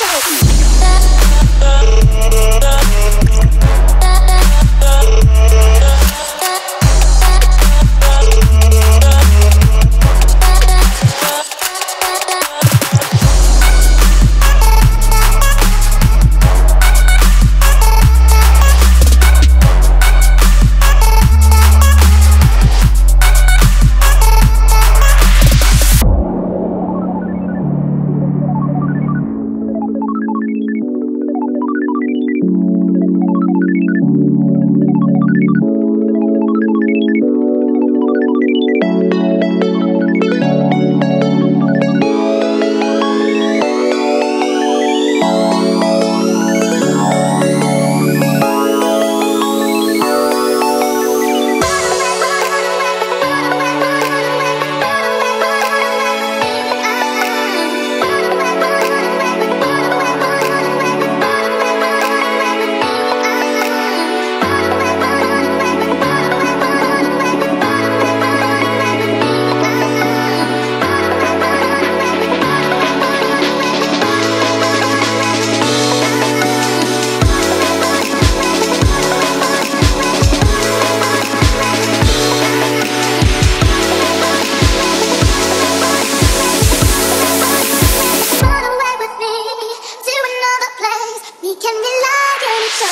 Watch out!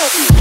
Thank.